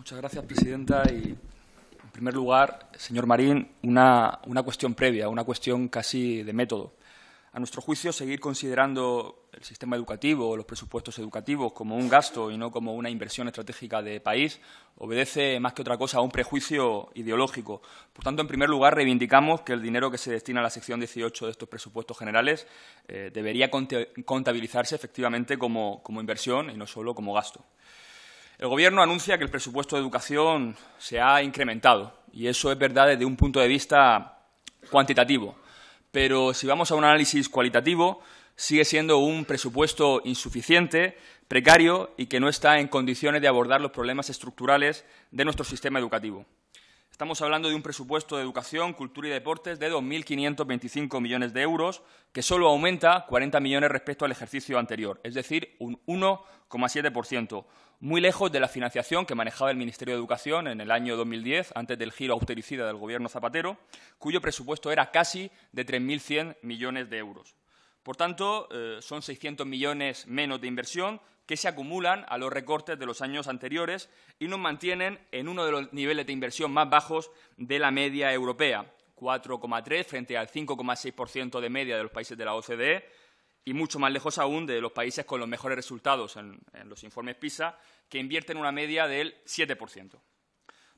Muchas gracias, presidenta. Y, en primer lugar, señor Marín, una, una cuestión previa, una cuestión casi de método. A nuestro juicio, seguir considerando el sistema educativo o los presupuestos educativos como un gasto y no como una inversión estratégica de país obedece más que otra cosa a un prejuicio ideológico. Por tanto, en primer lugar, reivindicamos que el dinero que se destina a la sección 18 de estos presupuestos generales eh, debería contabilizarse efectivamente como, como inversión y no solo como gasto. El Gobierno anuncia que el presupuesto de educación se ha incrementado y eso es verdad desde un punto de vista cuantitativo pero si vamos a un análisis cualitativo, sigue siendo un presupuesto insuficiente, precario y que no está en condiciones de abordar los problemas estructurales de nuestro sistema educativo. Estamos hablando de un presupuesto de educación, cultura y deportes de 2.525 millones de euros, que solo aumenta 40 millones respecto al ejercicio anterior, es decir, un 1,7%, muy lejos de la financiación que manejaba el Ministerio de Educación en el año 2010, antes del giro austericida del Gobierno Zapatero, cuyo presupuesto era casi de 3.100 millones de euros. Por tanto, eh, son 600 millones menos de inversión que se acumulan a los recortes de los años anteriores y nos mantienen en uno de los niveles de inversión más bajos de la media europea, 4,3 frente al 5,6% de media de los países de la OCDE y mucho más lejos aún de los países con los mejores resultados en, los informes PISA, que invierten una media del 7%.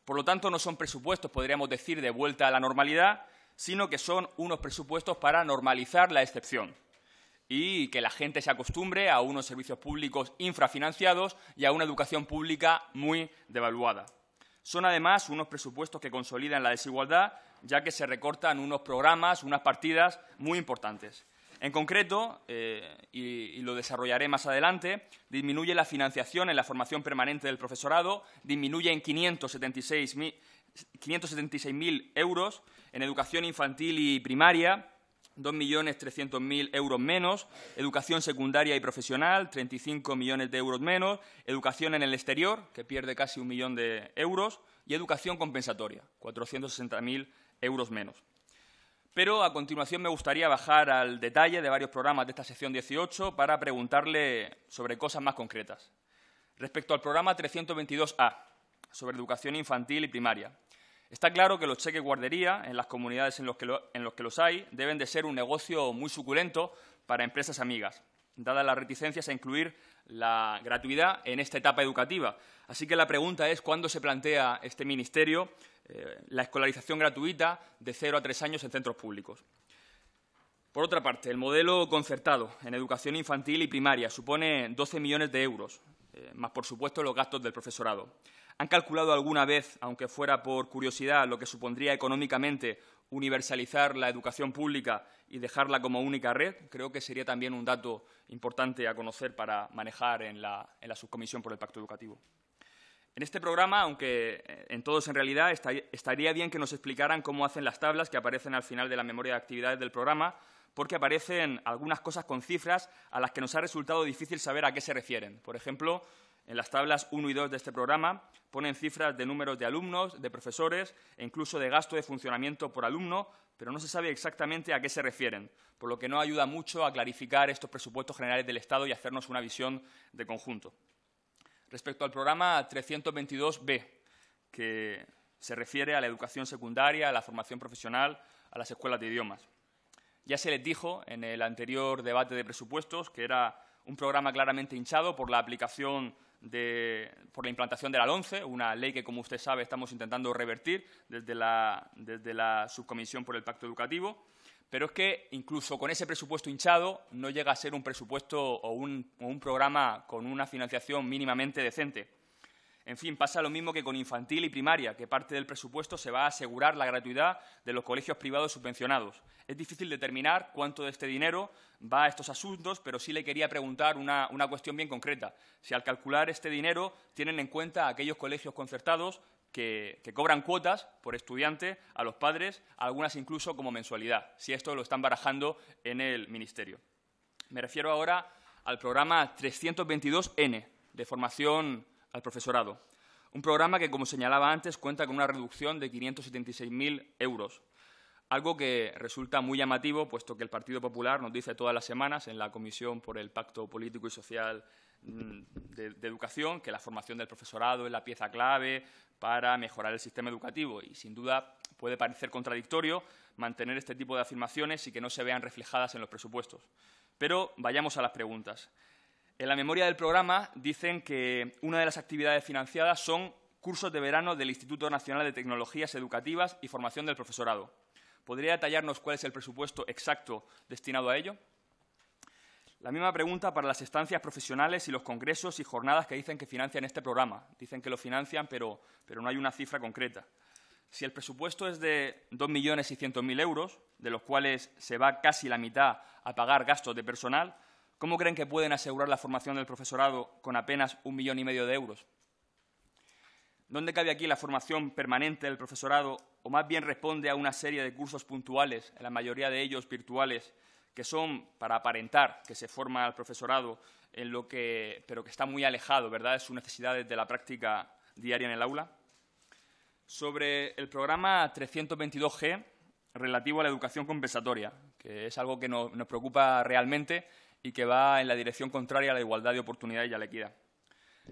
Por lo tanto, no son presupuestos, podríamos decir, de vuelta a la normalidad, sino que son unos presupuestos para normalizar la excepción y que la gente se acostumbre a unos servicios públicos infrafinanciados y a una educación pública muy devaluada. Son además unos presupuestos que consolidan la desigualdad, ya que se recortan unos programas, unas partidas muy importantes. En concreto, eh, y, lo desarrollaré más adelante, disminuye la financiación en la formación permanente del profesorado, disminuye en 576.000 euros en educación infantil y primaria, 2.300.000 euros menos, educación secundaria y profesional, 35 millones de euros menos, educación en el exterior, que pierde casi un millón de euros, y educación compensatoria, 460.000 euros menos. Pero a continuación me gustaría bajar al detalle de varios programas de esta sección 18 para preguntarle sobre cosas más concretas. Respecto al programa 322A, sobre educación infantil y primaria, está claro que los cheques guardería en las comunidades en los, que en los que los hay deben de ser un negocio muy suculento para empresas amigas, dadas las reticencias a incluir la gratuidad en esta etapa educativa. Así que la pregunta es cuándo se plantea este Ministerio eh, la escolarización gratuita de cero a tres años en centros públicos. Por otra parte, el modelo concertado en educación infantil y primaria supone 12 millones de euros, eh, más por supuesto los gastos del profesorado. ¿Han calculado alguna vez, aunque fuera por curiosidad, lo que supondría económicamente universalizar la educación pública y dejarla como única red? Creo que sería también un dato importante a conocer para manejar en la subcomisión por el Pacto Educativo. En este programa, aunque eh, en todos en realidad, estaría bien que nos explicaran cómo hacen las tablas que aparecen al final de la memoria de actividades del programa, porque aparecen algunas cosas con cifras a las que nos ha resultado difícil saber a qué se refieren. Por ejemplo, en las tablas 1 y 2 de este programa ponen cifras de números de alumnos, de profesores e incluso de gasto de funcionamiento por alumno, pero no se sabe exactamente a qué se refieren, por lo que no ayuda mucho a clarificar estos presupuestos generales del Estado y hacernos una visión de conjunto respecto al programa 322B, que se refiere a la educación secundaria, a la formación profesional, a las escuelas de idiomas. Ya se les dijo en el anterior debate de presupuestos que era un programa claramente hinchado por la aplicación de, por la implantación de la LONCE, una ley que, como usted sabe, estamos intentando revertir desde la, desde la Subcomisión por el Pacto Educativo. Pero es que incluso con ese presupuesto hinchado no llega a ser un presupuesto o un, programa con una financiación mínimamente decente. En fin, pasa lo mismo que con infantil y primaria, que parte del presupuesto se va a asegurar la gratuidad de los colegios privados subvencionados. Es difícil determinar cuánto de este dinero va a estos asuntos, pero sí le quería preguntar una, una cuestión bien concreta. Si al calcular este dinero tienen en cuenta aquellos colegios concertados que, cobran cuotas por estudiante a los padres, algunas incluso como mensualidad, si esto lo están barajando en el Ministerio. Me refiero ahora al programa 322N de formación al profesorado, un programa que, como señalaba antes, cuenta con una reducción de 576.000 euros, algo que resulta muy llamativo, puesto que el Partido Popular nos dice todas las semanas en la Comisión por el Pacto Político y Social mm, de, educación, que la formación del profesorado es la pieza clave para mejorar el sistema educativo y, sin duda, puede parecer contradictorio mantener este tipo de afirmaciones y que no se vean reflejadas en los presupuestos. Pero vayamos a las preguntas. En la memoria del programa dicen que una de las actividades financiadas son cursos de verano del Instituto Nacional de Tecnologías Educativas y Formación del Profesorado. ¿Podría detallarnos cuál es el presupuesto exacto destinado a ello? La misma pregunta para las estancias profesionales y los congresos y jornadas que dicen que financian este programa. Dicen que lo financian, pero, pero no hay una cifra concreta. Si el presupuesto es de 2.600.000 euros, de los cuales se va casi la mitad a pagar gastos de personal, ¿cómo creen que pueden asegurar la formación del profesorado con apenas un millón y medio de euros? ¿Dónde cabe aquí la formación permanente del profesorado o más bien responde a una serie de cursos puntuales, en la mayoría de ellos virtuales, que son para aparentar que se forma al profesorado en lo que, pero que está muy alejado ¿verdad? de sus necesidades de la práctica diaria en el aula? Sobre el programa 322G relativo a la educación compensatoria, que es algo que nos preocupa realmente y que va en la dirección contraria a la igualdad de oportunidades y a la equidad.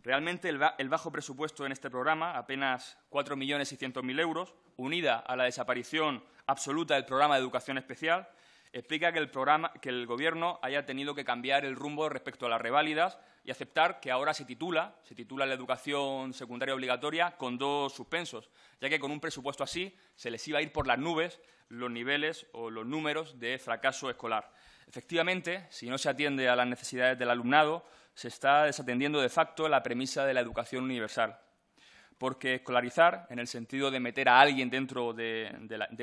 Realmente el, bajo presupuesto en este programa, apenas 4.600.000 euros, unida a la desaparición absoluta del programa de educación especial, explica que el, programa, que el Gobierno haya tenido que cambiar el rumbo respecto a las reválidas y aceptar que ahora se titula, se titula la educación secundaria obligatoria con dos suspensos, ya que con un presupuesto así se les iba a ir por las nubes los niveles o los números de fracaso escolar. Efectivamente, si no se atiende a las necesidades del alumnado, se está desatendiendo de facto la premisa de la educación universal. Porque escolarizar, en el sentido de meter a alguien dentro de,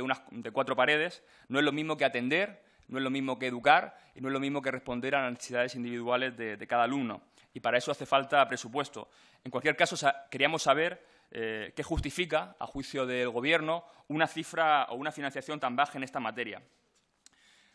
unas, de cuatro paredes, no es lo mismo que atender, no es lo mismo que educar y no es lo mismo que responder a las necesidades individuales de, cada alumno. Y para eso hace falta presupuesto. En cualquier caso, queríamos saber eh, qué justifica, a juicio del Gobierno, una cifra o una financiación tan baja en esta materia.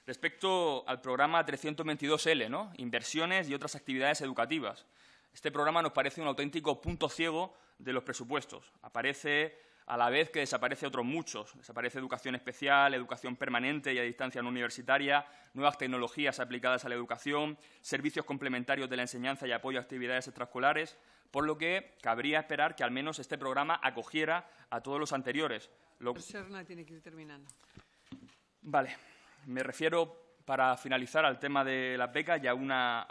Respecto al programa 322L, ¿no? inversiones y otras actividades educativas. Este programa nos parece un auténtico punto ciego de los presupuestos. Aparece a la vez que desaparece otros muchos. Desaparece educación especial, educación permanente y a distancia no universitaria, nuevas tecnologías aplicadas a la educación, servicios complementarios de la enseñanza y apoyo a actividades extraescolares, por lo que cabría esperar que al menos este programa acogiera a todos los anteriores. Lo... tiene que ir terminando. Vale. Me refiero, para finalizar, al tema de las becas y a una,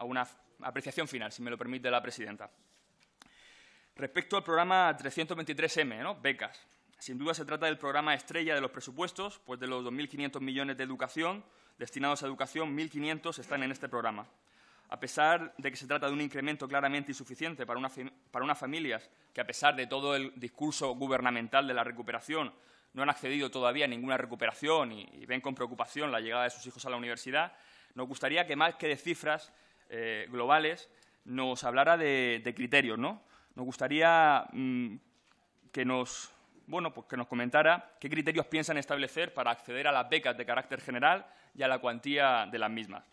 apreciación final, si me lo permite la presidenta. Respecto al programa 323M, ¿no? becas. Sin duda se trata del programa estrella de los presupuestos, pues de los 2.500 millones de educación destinados a educación, 1.500 están en este programa. A pesar de que se trata de un incremento claramente insuficiente para, para unas familias que, a pesar de todo el discurso gubernamental de la recuperación, no han accedido todavía a ninguna recuperación y, ven con preocupación la llegada de sus hijos a la universidad, nos gustaría que más que de cifras eh, globales nos hablara de, criterios, ¿no? Nos gustaría mm, que nos bueno, pues que nos comentara qué criterios piensan establecer para acceder a las becas de carácter general y a la cuantía de las mismas.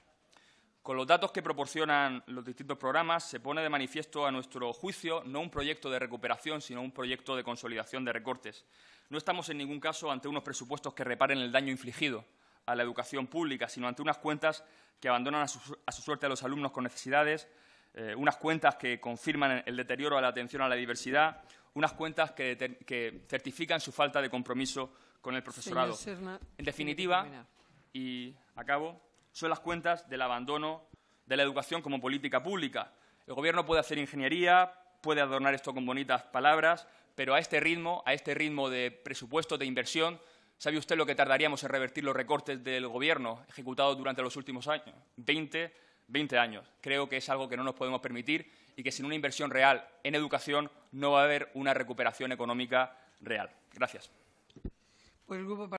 Con los datos que proporcionan los distintos programas, se pone de manifiesto, a nuestro juicio, no un proyecto de recuperación, sino un proyecto de consolidación de recortes. No estamos en ningún caso ante unos presupuestos que reparen el daño infligido a la educación pública, sino ante unas cuentas que abandonan a su, suerte a los alumnos con necesidades, eh, unas cuentas que confirman el deterioro de la atención a la diversidad, unas cuentas que, certifican su falta de compromiso con el profesorado. en definitiva, y acabo, son las cuentas del abandono de la educación como política pública. El Gobierno puede hacer ingeniería, puede adornar esto con bonitas palabras, pero a este ritmo, a este ritmo de presupuesto de inversión, ¿sabe usted lo que tardaríamos en revertir los recortes del Gobierno ejecutados durante los últimos años? 20, 20 años. Creo que es algo que no nos podemos permitir y que sin una inversión real en educación no va a haber una recuperación económica real. Gracias. Pues